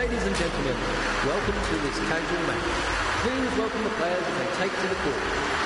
Ladies and gentlemen, welcome to this casual match. Please welcome the players as they take to the court.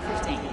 Fifteen.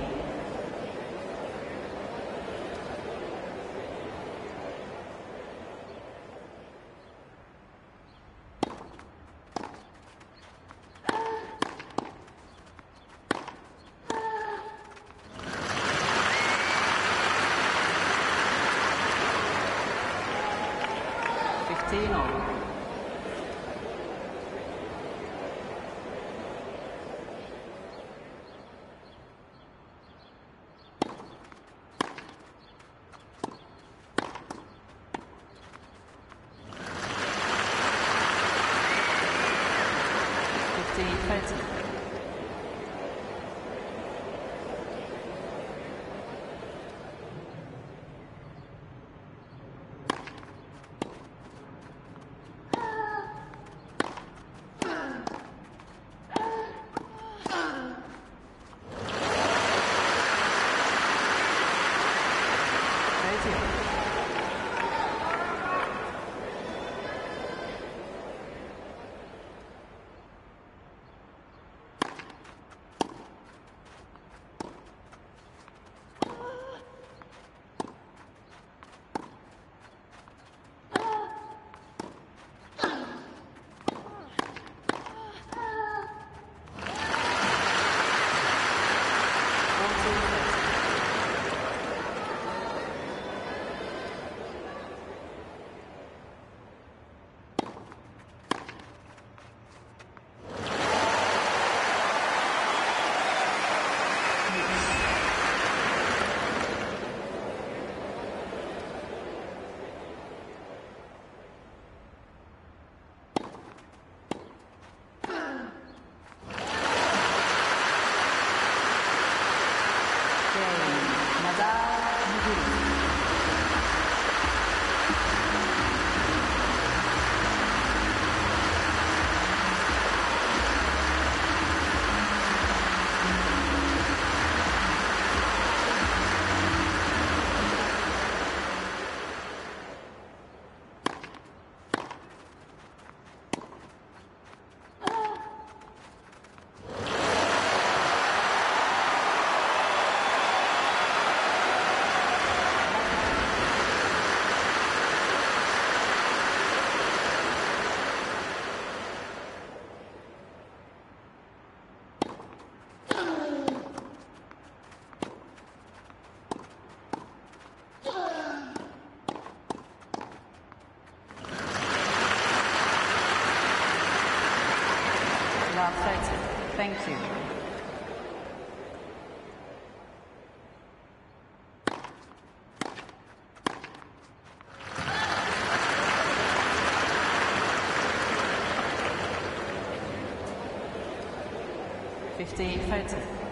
Thank you. Fifty thirty.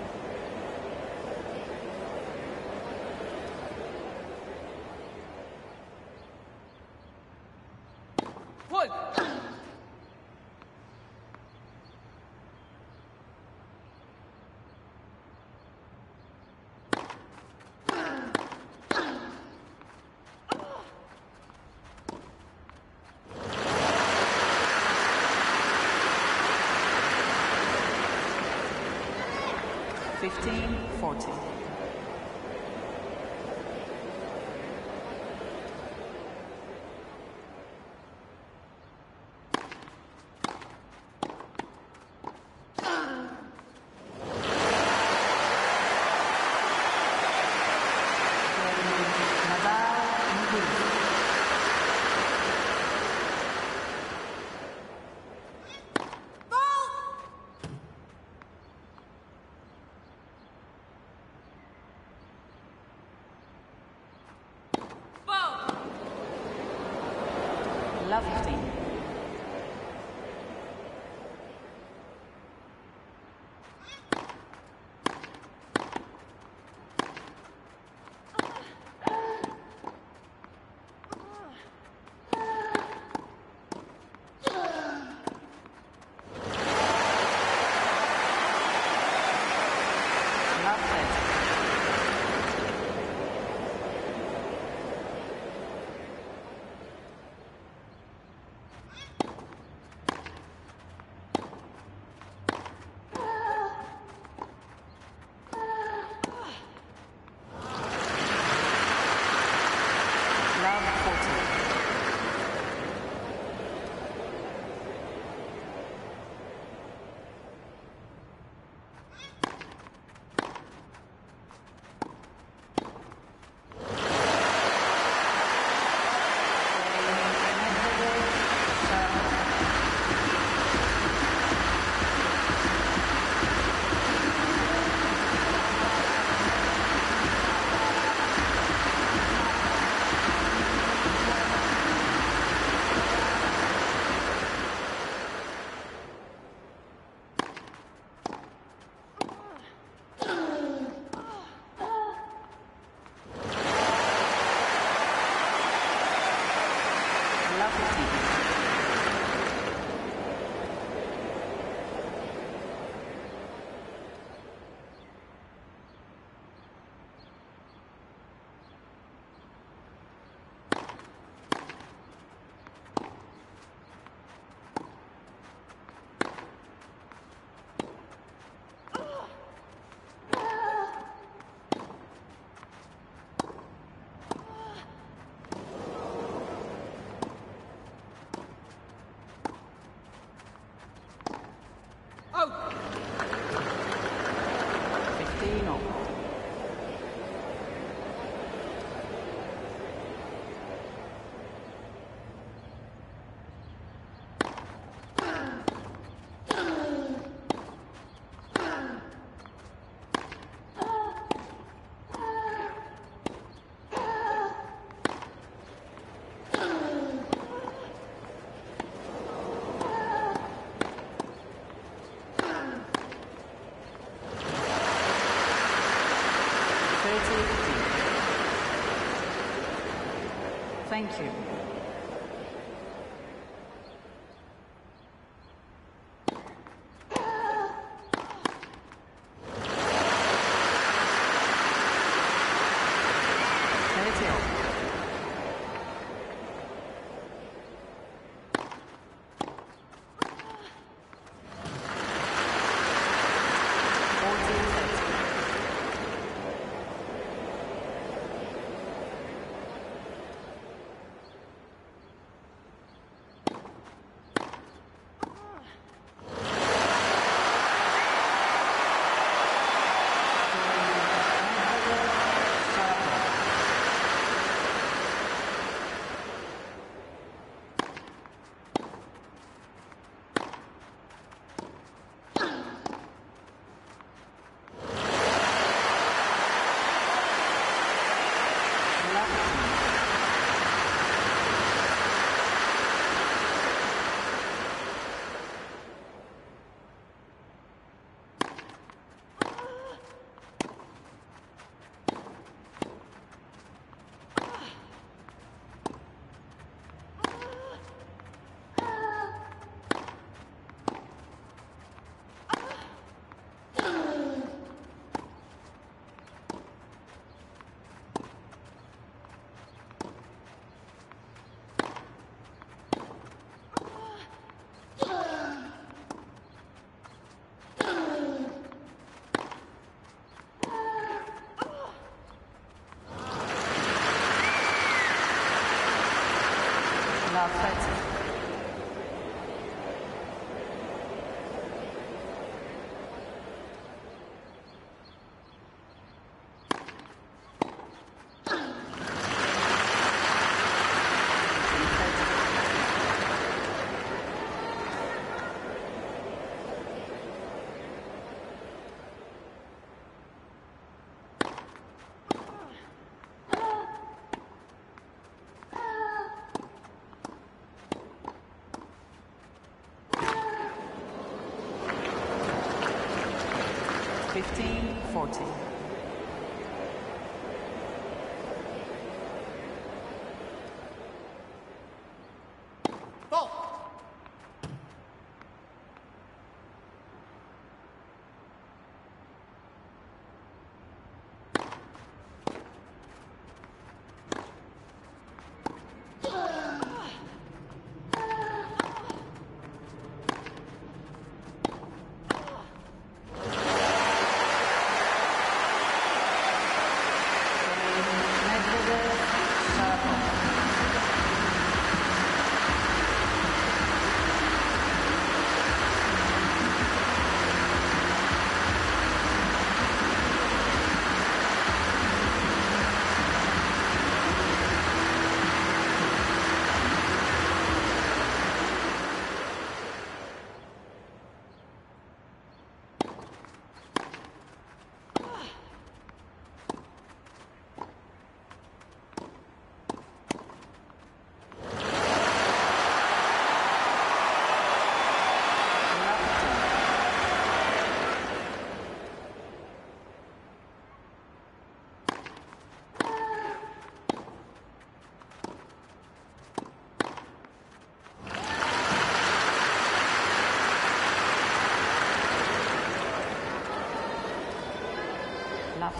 Thank you. Robinson.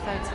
Lap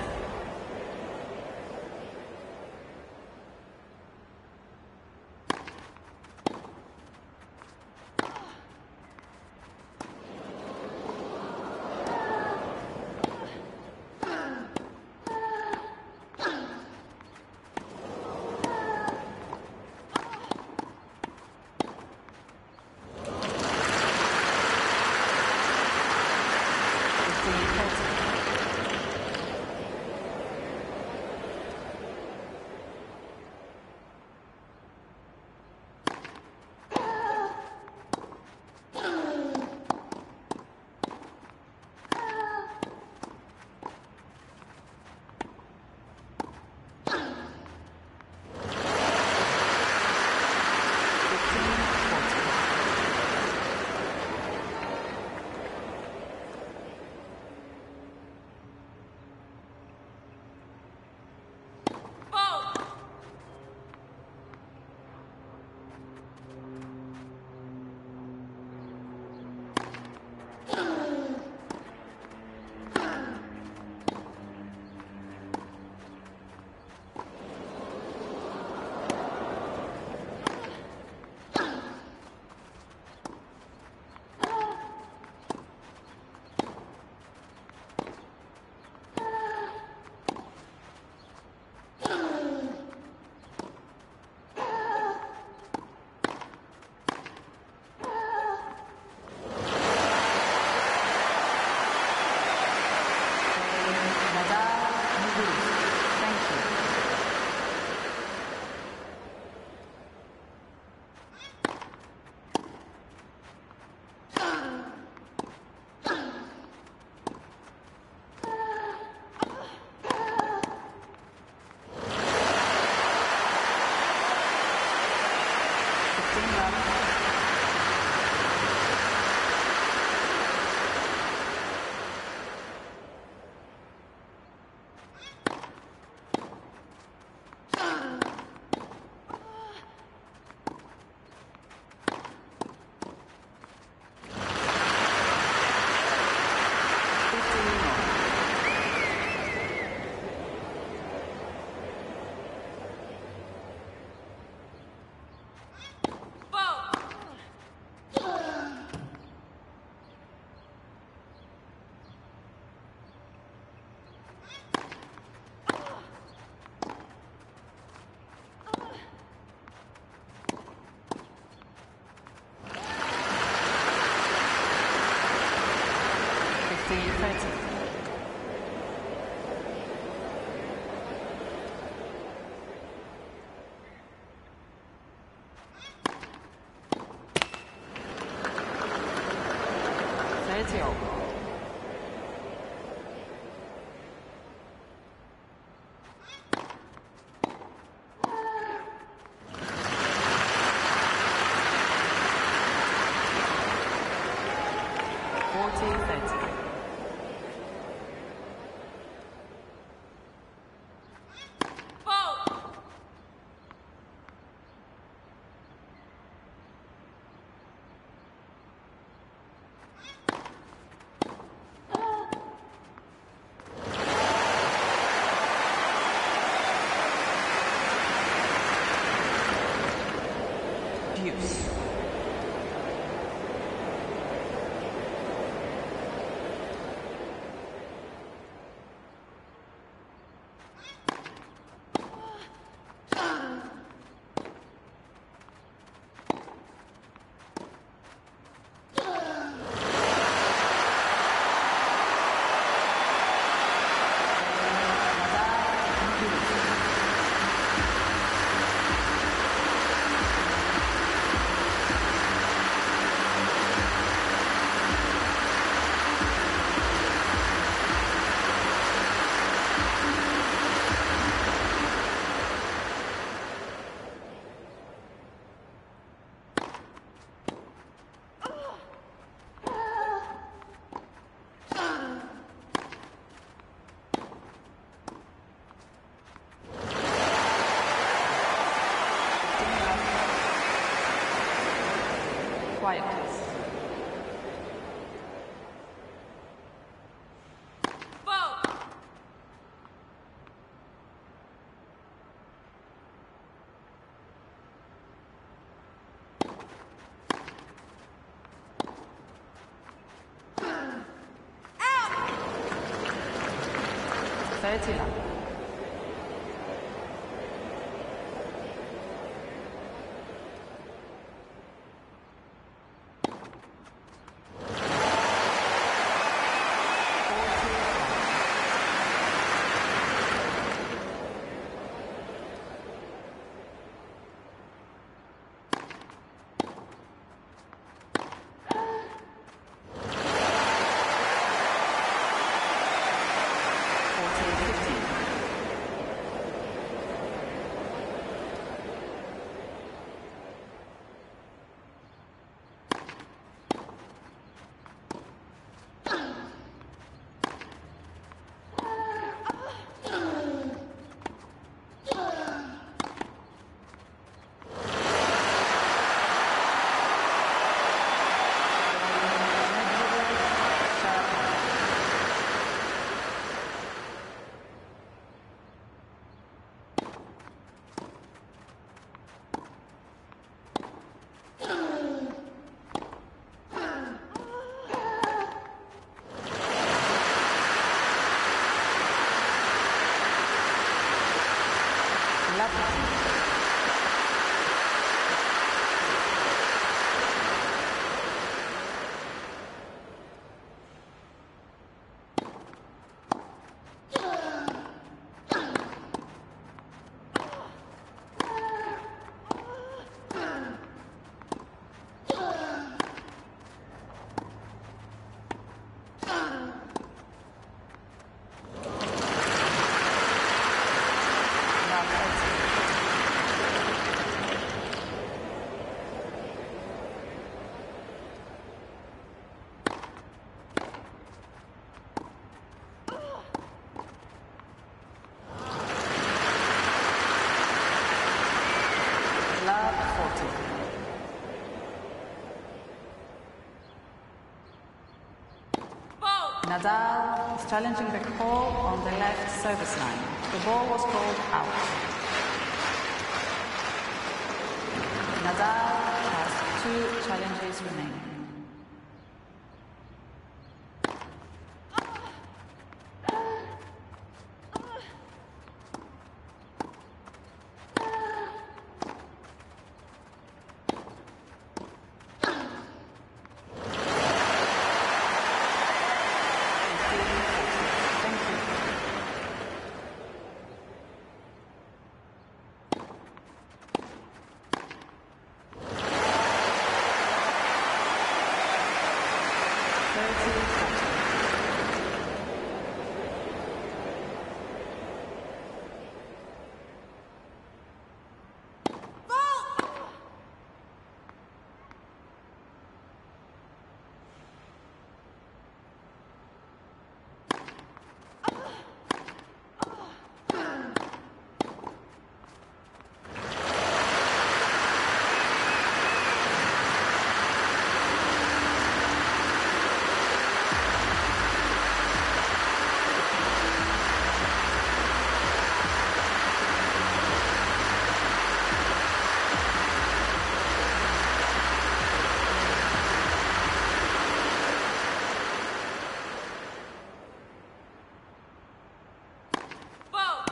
Thirty all. 30 love. Forty Nadal is challenging the call on the left service line. The ball was called out. Nadal has two challenges remaining. Thank you. Thirty forty. Fault.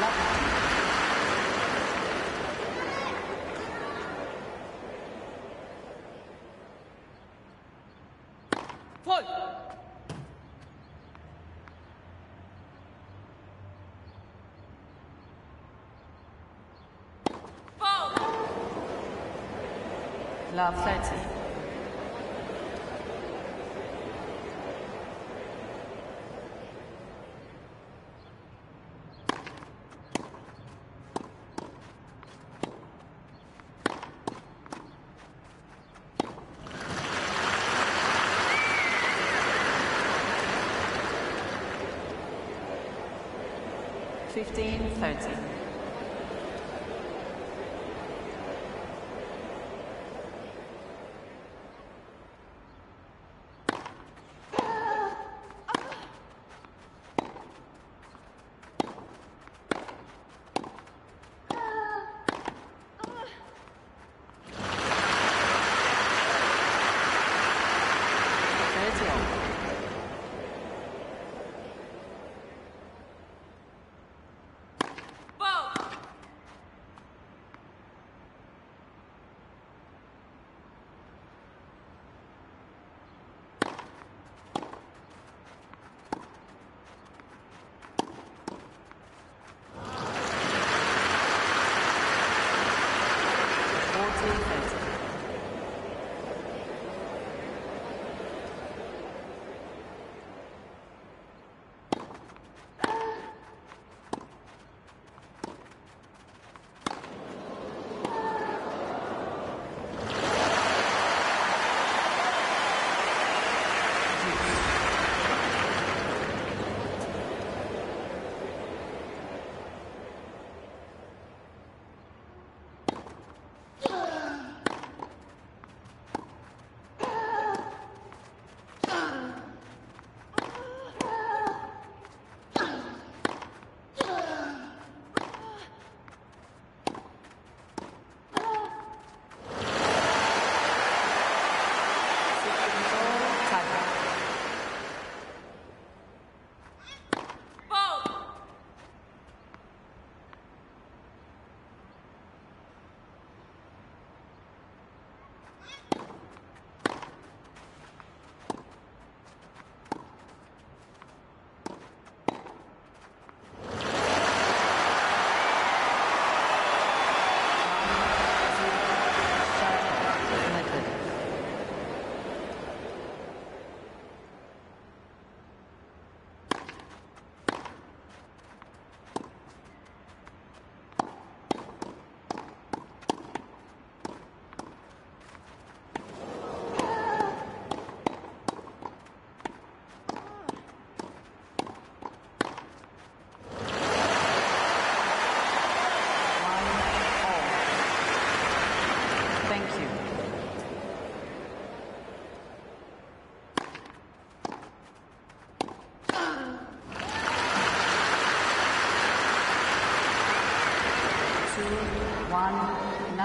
Love. Fault. Love 30. 15.30.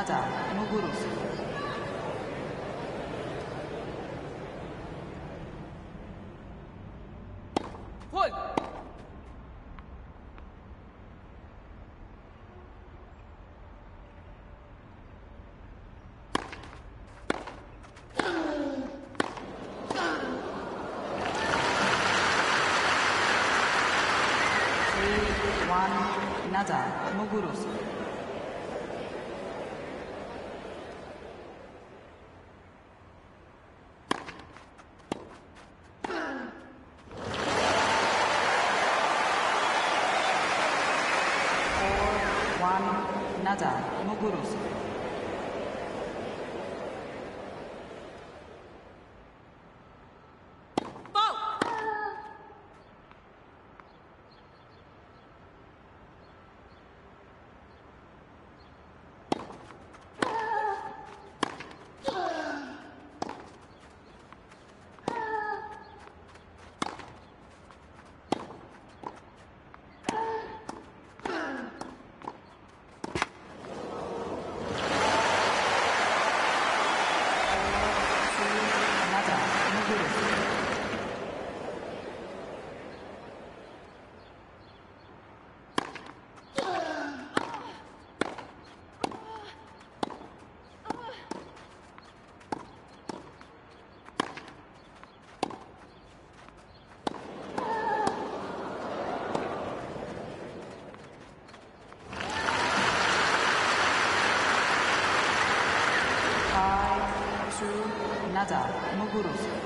Kanada Muguruza. Voll! One, Nada, Muguruza. 殺す another, Muguruza.